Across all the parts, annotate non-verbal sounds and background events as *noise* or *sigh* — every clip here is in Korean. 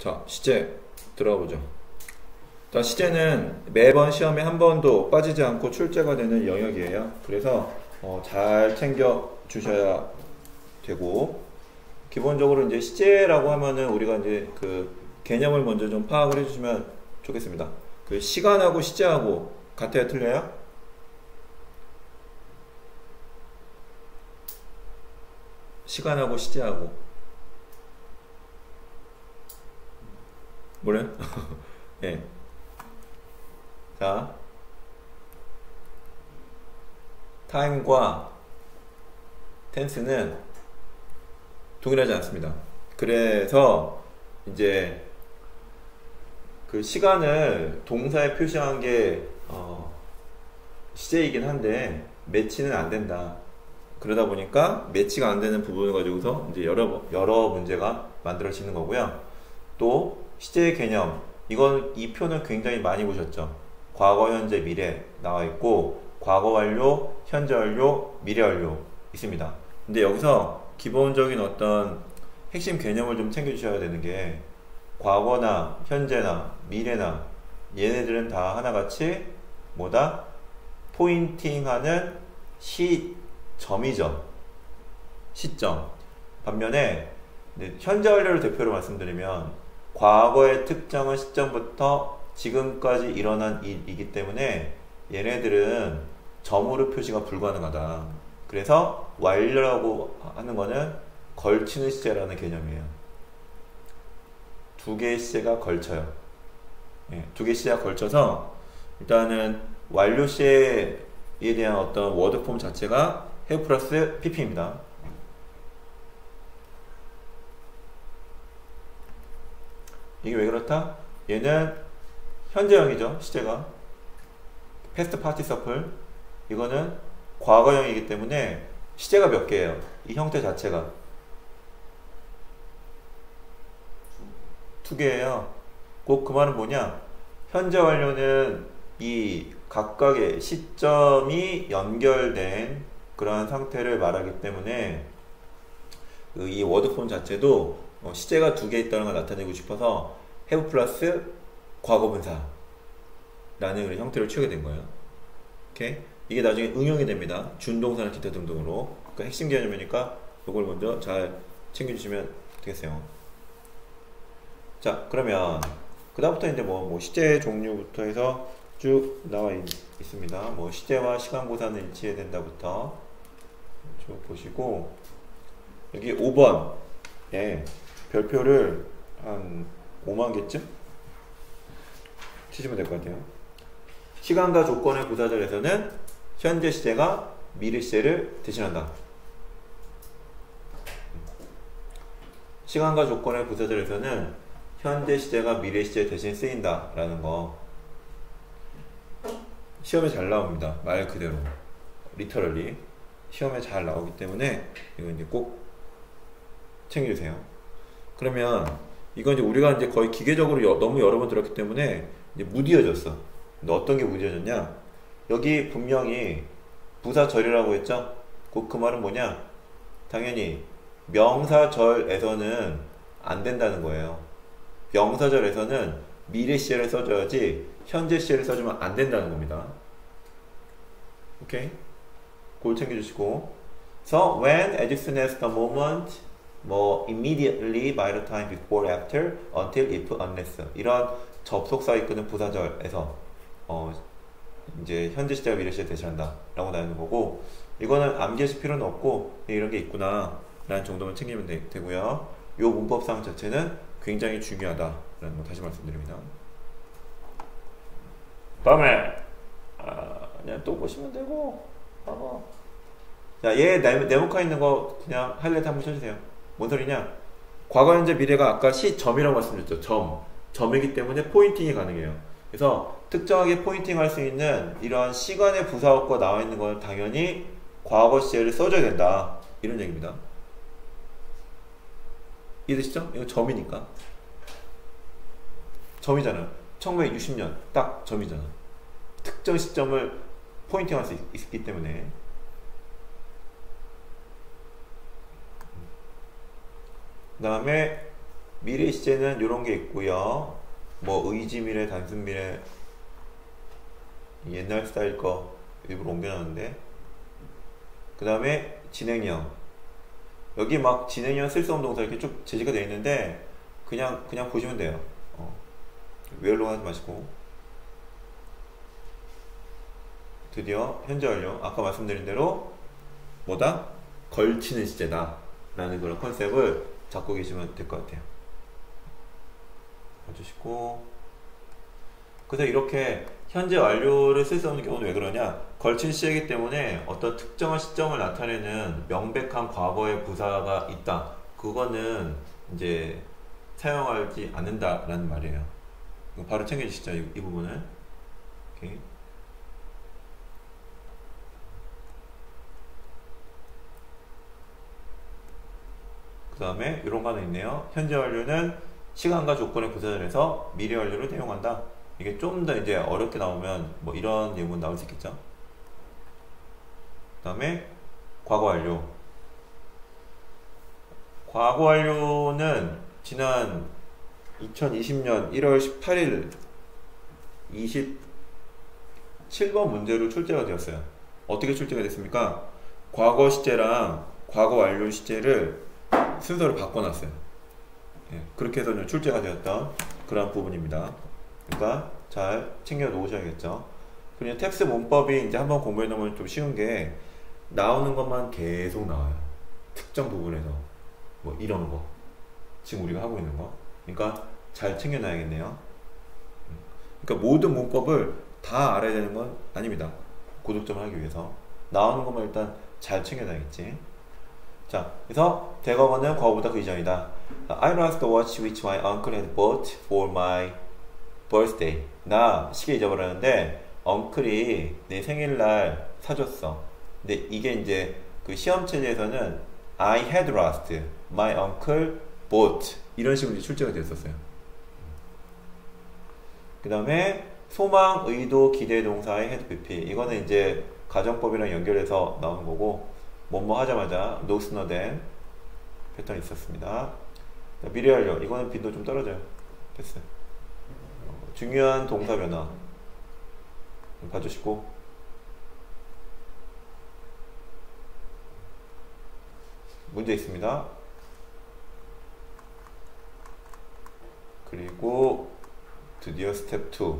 자, 시제 들어가 보죠. 자, 시제는 매번 시험에 한 번도 빠지지 않고 출제가 되는 영역이에요. 그래서 어, 잘 챙겨 주셔야 되고 기본적으로 이제 시제라고 하면은 우리가 이제 그 개념을 먼저 좀 파악을 해주시면 좋겠습니다. 그 시간하고 시제하고 같아요, 틀려요? 시간하고 시제하고 뭐래? *laughs* 예. 자, 타임과 텐스는 동일하지 않습니다. 그래서 이제 그 시간을 동사에 표시한 게 어, 시제이긴 한데 매치는 안 된다. 그러다 보니까 매치가 안 되는 부분을 가지고서 이제 여러 여러 문제가 만들어지는 거고요. 또 시제의 개념 이건 이 표는 굉장히 많이 보셨죠. 과거, 현재, 미래 나와 있고 과거 완료, 현재 완료, 미래 완료 있습니다. 근데 여기서 기본적인 어떤 핵심 개념을 좀 챙겨주셔야 되는 게 과거나 현재나 미래나 얘네들은 다 하나같이 뭐다? 포인팅하는 시점이죠. 시점. 반면에 현재 완료를 대표로 말씀드리면 과거의 특정한 시점부터 지금까지 일어난 일이기 때문에 얘네들은 점으로 표시가 불가능하다. 그래서 완료라고 하는 거는 걸치는 시제라는 개념이에요. 두 개의 시제가 걸쳐요. 예, 두 개의 시제가 걸쳐서 일단은 완료 시제에 대한 어떤 워드폼 자체가 have 플러스 pp입니다. 이게 왜 그렇다? 얘는 현재형이죠. 시제가. 패스트 파티서플. 이거는 과거형이기 때문에 시제가 몇 개예요? 이 형태 자체가. 두 개예요. 꼭그 말은 뭐냐? 현재 완료는 이 각각의 시점이 연결된 그러한 상태를 말하기 때문에 그이 워드폼 자체도 어, 시제가 두 개 있다는 걸 나타내고 싶어서 have 플러스 과거분사 라는 형태를 취하게 된 거예요. 오케이? 이게 나중에 응용이 됩니다. 준동사나 기타 등등으로. 그러니까 핵심 개념이니까 이걸 먼저 잘 챙겨주시면 되겠어요. 자, 그러면 그 다음부터 이제 뭐, 뭐 시제 종류부터 해서 쭉 나와 있, 습니다 뭐 시제와 시간 보사는 일치해야 된다부터 쭉 보시고 여기 5번 예, 별표를 한 5만 개쯤 치시면 될 것 같아요. 시간과 조건의 부사절에서는 현재 시제가 미래 시제를 대신한다. 시간과 조건의 부사절에서는 현재 시제가 미래 시제 대신 쓰인다 라는 거 시험에 잘 나옵니다. 말 그대로 리터럴리 시험에 잘 나오기 때문에 이거 이제 꼭 챙겨주세요. 그러면 이건 이제 우리가 이제 거의 기계적으로 여, 너무 여러 번 들었기 때문에 이제 무디어졌어. 근데 어떤 게 무디어졌냐? 여기 분명히 부사절이라고 했죠? 그, 그 말은 뭐냐? 당연히 명사절에서는 안 된다는 거예요. 명사절에서는 미래 시제를 써줘야지 현재 시제를 써주면 안 된다는 겁니다. 오케이? 그걸 챙겨주시고 So when, soon as the moment 뭐 immediately, by the time, before, after, until, if, unless. 이런 접속사 이끄는 부사절에서 어 이제 현재 시제와 미래 시제 대신한다 라고 나오는 거고 이거는 암기하실 필요는 없고 이런 게 있구나 라는 정도만 챙기면 되, 고요요 문법상 자체는 굉장히 중요하다 라는 거 다시 말씀드립니다. 다음에 아, 그냥 또 보시면 되고 봐봐. 자, 얘 네모칸 있는 거 그냥 하이라이트 한번 쳐주세요 뭔 소리냐? 과거, 현재, 미래가 아까 시점이라고 말씀드렸죠. 점. 점이기 때문에 포인팅이 가능해요. 그래서 특정하게 포인팅 할 수 있는 이런 시간의 부사어가 나와 있는 건 당연히 과거 시제를 써줘야 된다. 이런 얘기입니다. 이해되시죠? 이거 점이니까. 점이잖아요. 1960년 딱 점이잖아. 특정 시점을 포인팅 할 수 있기 때문에 그 다음에 미래 시제는 이런 게 있고요. 뭐 의지 미래, 단순 미래 옛날 스타일 거 일부러 옮겨놨는데 그 다음에 진행형 여기 막 진행형 쓸수 없는 동사 이렇게 쭉 제시가 되어 있는데 그냥 그냥 보시면 돼요. 어. 외울로 하지 마시고 드디어 현재 완료 아까 말씀드린 대로 뭐다 걸치는 시제다 라는 그런 컨셉을 잡고 계시면 될 것 같아요. 봐주시고. 그래서 이렇게 현재 완료를 쓸 수 없는 경우는 왜 그러냐? 걸친 시제이기 때문에 어떤 특정한 시점을 나타내는 명백한 과거의 부사가 있다. 그거는 이제 사용하지 않는다라는 말이에요. 바로 챙겨주시죠 이, 이 부분은 오케이. 그 다음에 이런 거 하나 있네요 현재 완료는 시간과 조건의 부사절에서 미래 완료를 대용한다 이게 좀 더 이제 어렵게 나오면 뭐 이런 예문 나올 수 있겠죠. 그 다음에 과거 완료. 과거 완료는 지난 2020년 1월 18일 27번 문제로 출제가 되었어요. 어떻게 출제가 됐습니까? 과거 시제랑 과거 완료 시제를 순서를 바꿔놨어요. 예, 그렇게 해서 출제가 되었던 그런 부분입니다. 그러니까 잘 챙겨 놓으셔야겠죠. 그리고 텝스 문법이 이제 한번 공부해 놓으면 좀 쉬운 게 나오는 것만 계속 나와요. 특정 부분에서 뭐 이런 거 지금 우리가 하고 있는 거. 그러니까 잘 챙겨 놔야겠네요. 그러니까 모든 문법을 다 알아야 되는 건 아닙니다. 고득점을 하기 위해서 나오는 것만 일단 잘 챙겨 놔야겠지. 자, 그래서 대과거는 과거보다 그 이전이다. I lost the watch which my uncle had bought for my birthday. 나 시계 잊어버렸는데 엉클이 내 생일날 사줬어. 근데 이게 이제 그 시험 체제에서는 I had lost, my uncle bought 이런 식으로 출제가 됐었어요. 그 다음에 소망, 의도, 기대 동사의 head PP 이거는 이제 가정법이랑 연결해서 나오는 거고 뭐뭐 하자마자 than 패턴이 있었습니다. 미래 완료 이거는 빈도 좀 떨어져요. 됐어요. 중요한 동사 변화 봐주시고 문제 있습니다. 그리고 드디어 스텝 2.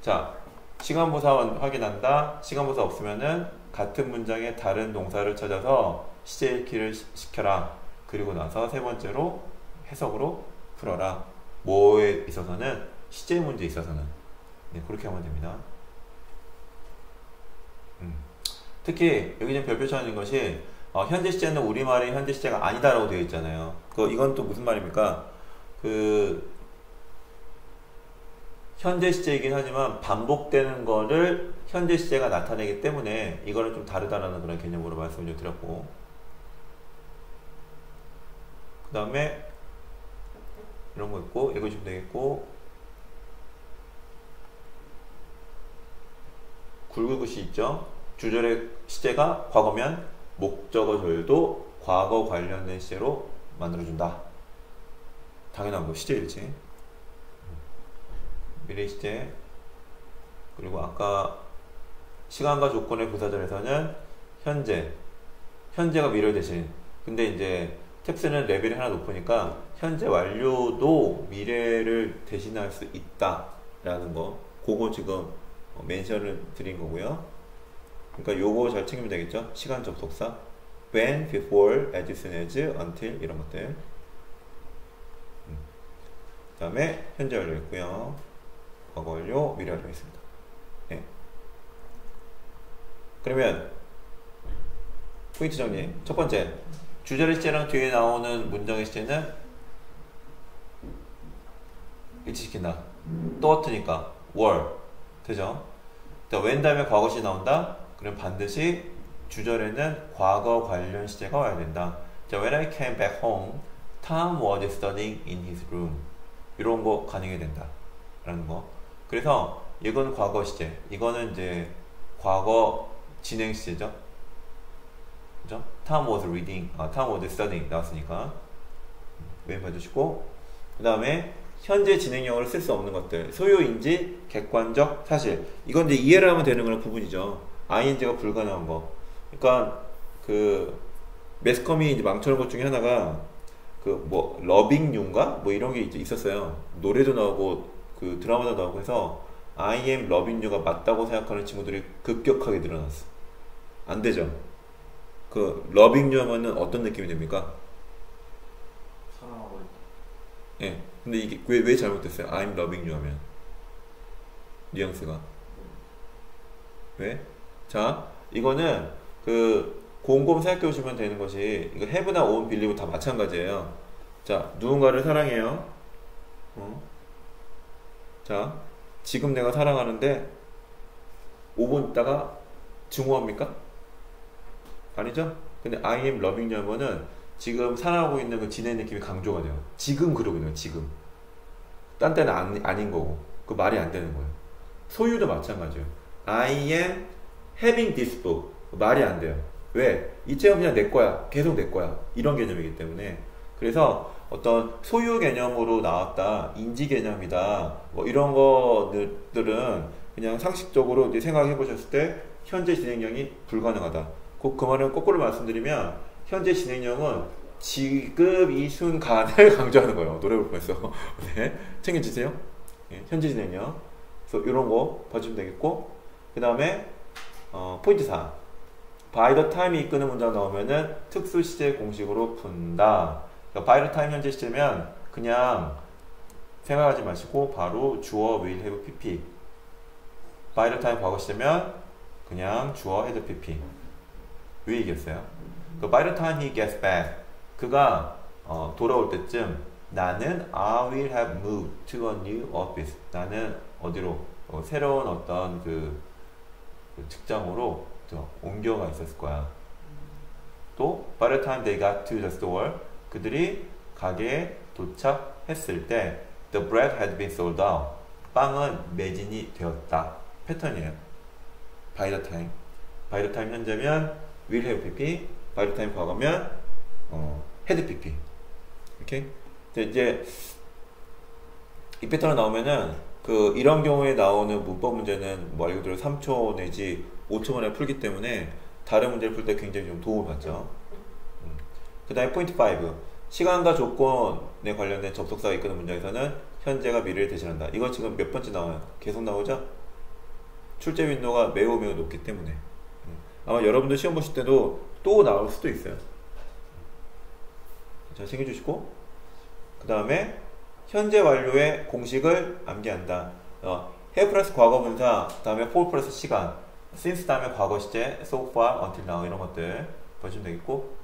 자, 시간부사 확인한다. 시간부사 없으면은 같은 문장의 다른 동사를 찾아서 시제 일치를 시켜라. 그리고 나서 세 번째로 해석으로 풀어라. 뭐에 있어서는 시제 문제에 있어서는 네, 그렇게 하면 됩니다. 음. 특히 여기 좀 별표 쳐는 것이 어, 현재 시제는 우리말의 현재 시제가 아니다라고 되어 있잖아요. 그 이건 또 무슨 말입니까? 그 현재 시제이긴 하지만 반복되는 거를 현재 시제가 나타내기 때문에 이거는 좀 다르다라는 그런 개념으로 말씀을 좀 드렸고 그 다음에 이런 거 있고 읽어주시면 되겠고 굵은것이 있죠. 주절의 시제가 과거면 목적어절도 과거 관련된 시제로 만들어준다. 당연한 거 시제일지. 미래 시제. 그리고 아까 시간과 조건의 부사절에서는 현재. 현재가 미래 대신. 근데 이제 텍스는 레벨이 하나 높으니까 현재 완료도 미래를 대신할 수 있다 라는 거. 그거 지금 어, 멘션을 드린 거고요. 그러니까 요거 잘 챙기면 되겠죠? 시간 접속사 when, before, as soon as, until 이런 것들 음. 그 다음에 현재 완료 있고요. 과거 완료, 미래 완료 있습니다. 네. 그러면 포인트 정리 첫 번째 주절의 시제랑 뒤에 나오는 문장의 시제는 일치시킨다. 또어트니까 월 되죠? when 다음에 과거시 나온다? 그럼 반드시 주절에는 과거 관련 시제가 와야 된다. 자, when I came back home, Tom was studying in his room. 이런 거 가능해야 된다. 라는 거. 그래서 이건 과거 시제. 이거는 이제 과거 진행 시제죠. 그죠? Tom was reading, 아, Tom was studying 나왔으니까. 왼 봐주시고 그 다음에 현재 진행형으로 쓸 수 없는 것들 소유인지 객관적 사실 이건 이제 이해를 하면 되는 그런 부분이죠 ing가 불가능한 거 그러니까 그 매스컴이 이제 망쳐놓은 것 중에 하나가 그 뭐 러빙유인가 뭐 이런 게 있었어요 노래도 나오고 그 드라마도 나오고 해서 I am loving you가 맞다고 생각하는 친구들이 급격하게 늘어났어 안 되죠 그 러빙 유 하면은 어떤 느낌이 됩니까? 사랑하고 있다. 예. 근데 이게 왜, 왜 잘못됐어요? I'm loving you 하면. 뉘앙스가. 왜? 자, 이거는 그 곰곰 생각해 보시면 되는 것이 이거 have나 own, believe 다 마찬가지예요. 자, 누군가를 사랑해요. 어? 자, 지금 내가 사랑하는데 5분 있다가 증오합니까? 아니죠? 근데 I am loving 하면은 지금 사랑하고 있는 그 지낸 느낌이 강조가 돼요. 지금 그러고 있는 거예요, 지금. 딴 때는 안, 아닌 거고. 그 말이 안 되는 거예요. 소유도 마찬가지예요. I am having this book. 말이 안 돼요. 왜? 이 책은 그냥 내 거야. 계속 내 거야. 이런 개념이기 때문에. 그래서 어떤 소유 개념으로 나왔다, 인지 개념이다, 뭐 이런 것들은 그냥 상식적으로 생각해 보셨을 때 현재 진행형이 불가능하다. 그, 그 말은 거꾸로 말씀드리면 현재 진행형은 지금 이 순간을 강조하는 거예요. 노래 볼 뻔했어. *laughs* 네. 챙겨주세요. 네. 현재 진행형. 그래서 이런 거 봐주면 되겠고 그 다음에 어, 포인트 4 by the time이 이끄는 문장 나오면은 특수 시제 공식으로 푼다. 그러니까 time 현재 시제면 그냥 생각하지 마시고 바로 주어 will have pp time 과거 시제면 그냥 주어 had pp 왜 이겼어요? 그 by the time he gets back 그가 어, 돌아올 때쯤 나는 I will have moved to a new office 나는 어디로 어, 새로운 어떤 그, 그 직장으로 옮겨가 있었을 거야 또 by the time they got to the store 그들이 가게에 도착했을 때 the bread had been sold out 빵은 매진이 되었다. 패턴이에요. By the time. By the time 현재면 will have pp. By the time 과거면 어, had pp. 이렇게 이제 이 패턴이 나오면은 그 이런 경우에 나오는 문법 문제는 말 그대로 3초 내지 5초 만에 풀기 때문에 다른 문제를 풀 때 굉장히 좀 도움을 받죠. 음. 그 다음에 포인트 5 시간과 조건에 관련된 접속사가 이끄는 문장에서는 현재가 미래를 대신한다. 이거 지금 몇 번째 나와요? 계속 나오죠? 출제 빈도가 매우 매우 높기 때문에 음. 아마 여러분들 시험 보실 때도 또 나올 수도 있어요. 자, 챙겨주시고 그 다음에 현재 완료의 공식을 암기한다. 어, have 플러스 과거 분사, 다음에 for 플러스 시간, since 다음에 과거 시제, so far, until now 이런 것들 보시면 되겠고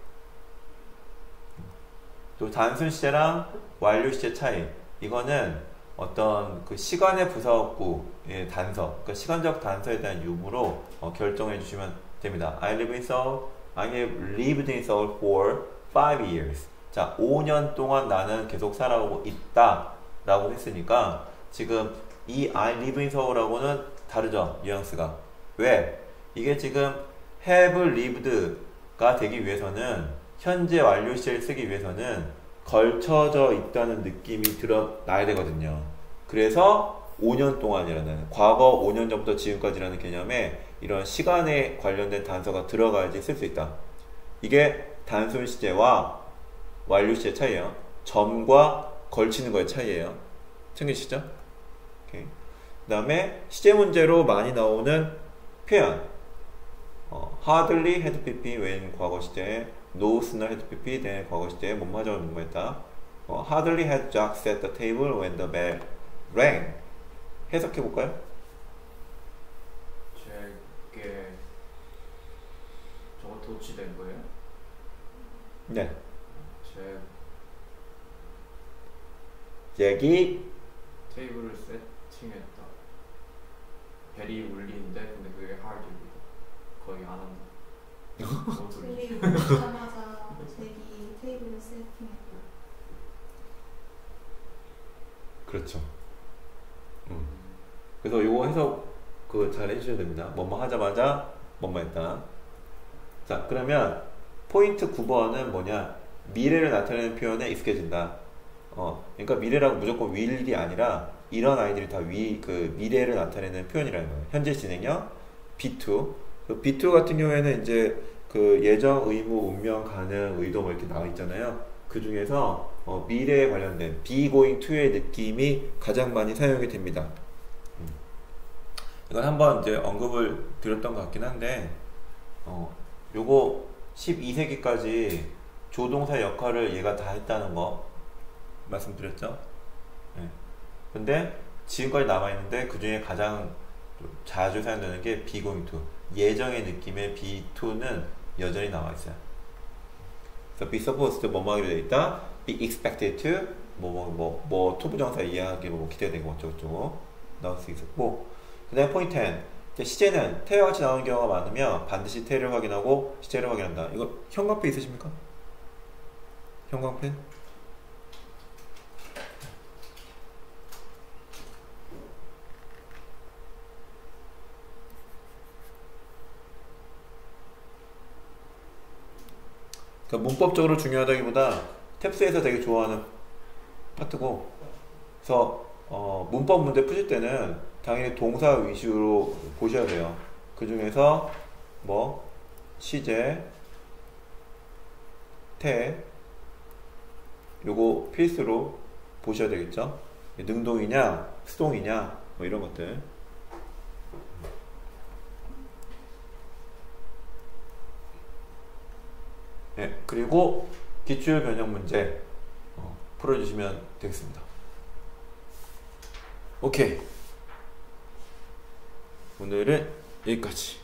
또 단순 시제랑 완료 시제 차이 이거는 어떤 그 시간의 부사구의 단서, 그러니까 시간적 단서에 대한 유무로 어, 결정해 주시면 됩니다. I live in Seoul. I have lived in Seoul for 5 years. 자, 5년 동안 나는 계속 살아오고 있다. 라고 했으니까 지금 이 I live in Seoul하고는 다르죠. 뉘앙스가. 왜? 이게 지금 have lived가 되기 위해서는 현재 완료 시제를 쓰기 위해서는 걸쳐져 있다는 느낌이 드러나야 되거든요. 그래서 5년 동안이라는 과거 5년 전부터 지금까지라는 개념에 이런 시간에 관련된 단서가 들어가야지 쓸 수 있다. 이게 단순 시제와 완료 시제 차이예요. 점과 걸치는 거의 차이예요. 챙기시죠? 그 다음에 시제 문제로 많이 나오는 표현. 어, hardly had pp when 과거 시제, no sooner had pp then 과거 시제, 뭐뭐하자고 뭐했다. 어, hardly had Jack set the table when the bell rang. 해석해 볼까요? 제게 저거 도치된 거예요? 네. 제 잭이 테이블을 세팅했다. 벨이 울리는데 근데 그게 하드입니다. 거의 안 세팅했다. *laughs* 그렇죠. 음. 그래서 요거 해석 그 잘 해주셔야 됩니다. 뭐뭐 하자마자 뭐뭐 했다. 자 그러면 포인트 9번은 뭐냐? 미래를 나타내는 표현에 익숙해진다. 그러니까 미래라고 무조건 will이 아니라 이런 아이들이 다 위, 그 미래를 나타내는 표현이라는 거예요. 현재 진행형 B2. 그 B2 같은 경우에는 이제 그 예정, 의무, 운명, 가능, 의도 뭐 이렇게 나와 있잖아요. 그 중에서 어, 미래에 관련된 be going to의 느낌이 가장 많이 사용이 됩니다. 음. 이건 한번 이제 언급을 드렸던 것 같긴 한데, 어, 요거 12세기까지 조동사 역할을 얘가 다 했다는 거 말씀드렸죠? 예. 근데 지금까지 남아있는데 그 중에 가장 자주 사용되는 게 be going to. 예정의 느낌의 be to는 여전히 남아있어요. 그래서 be supposed to 뭐뭐 하기로 되어 있다. be expected to 뭐뭐 뭐, 뭐, to부정사 이해하기 뭐 기대가 되고 어쩌고저쩌고 나올 수 있었고 그 다음에 포인트 10 이제 시제는 태와 같이 나오는 경우가 많으면 반드시 태를 확인하고 시제를 확인한다. 이거 형광펜 있으십니까? 형광펜? 그러니까 문법적으로 중요하다기보다 탭스에서 되게 좋아하는 파트고 그래서 어, 문법 문제 푸실 때는 당연히 동사 위주로 보셔야 돼요. 그 중에서 뭐 시제, 태 요거 필수로 보셔야 되겠죠. 능동이냐, 수동이냐 뭐 이런 것들. 네, 그리고 기출 변형 문제 어, 풀어주시면 되겠습니다. 오케이. 오늘은 여기까지.